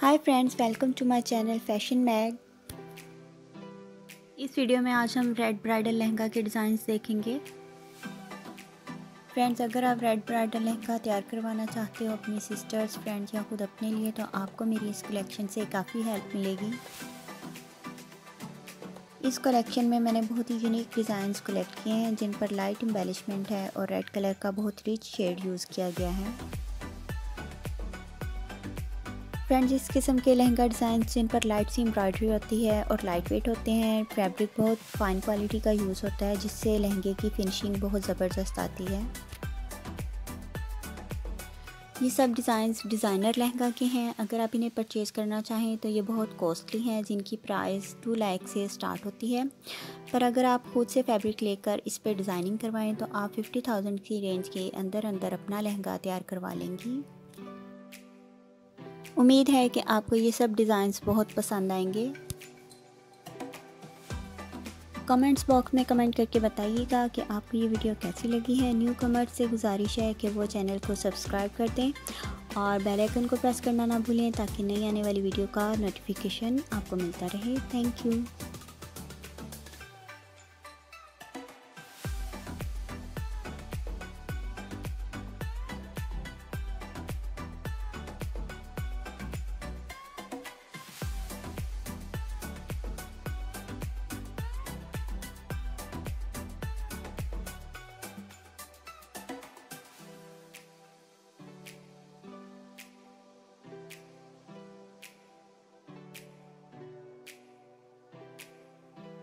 Hi friends welcome to my channel fashion mag इस वीडियो में आज हम रेड ब्राइडल लहंगा के डिज़ाइंस देखेंगे। फ्रेंड्स अगर आप रेड ब्राइडल लहंगा तैयार करवाना चाहते हो अपनी सिस्टर्स फ्रेंड्स या खुद अपने लिए तो आपको मेरी इस कलेक्शन से काफ़ी हेल्प मिलेगी। इस कलेक्शन में मैंने बहुत ही यूनिक डिज़ाइंस कलेक्ट किए हैं, जिन पर लाइट एम्बेलिशमेंट है और रेड कलर का बहुत रिच शेड यूज़ किया गया है। फ्रेंड्स इस किस्म के लहंगा डिज़ाइन जिन पर लाइट सी एम्ब्रॉयडरी होती है और लाइट वेट होते हैं फैब्रिक बहुत फाइन क्वालिटी का यूज़ होता है, जिससे लहंगे की फिनिशिंग बहुत ज़बरदस्त आती है। ये सब डिज़ाइंस डिज़ाइनर लहंगा के हैं। अगर आप इन्हें परचेज़ करना चाहें तो ये बहुत कॉस्टली हैं, जिनकी प्राइस टू लाख से स्टार्ट होती है। पर अगर आप खुद से फैब्रिक लेकर इस पर डिज़ाइनिंग करवाएँ तो आप फिफ्टी थाउज़ेंड की रेंज के अंदर अंदर अपना लहंगा तैयार करवा लेंगी। उम्मीद है कि आपको ये सब डिज़ाइंस बहुत पसंद आएँगे। कमेंट्स बॉक्स में कमेंट करके बताइएगा कि आपको ये वीडियो कैसी लगी है। न्यू कमर्स से गुजारिश है कि वो चैनल को सब्सक्राइब कर दें और बेल आइकन को प्रेस करना ना भूलें ताकि नई आने वाली वीडियो का नोटिफिकेशन आपको मिलता रहे। Thank you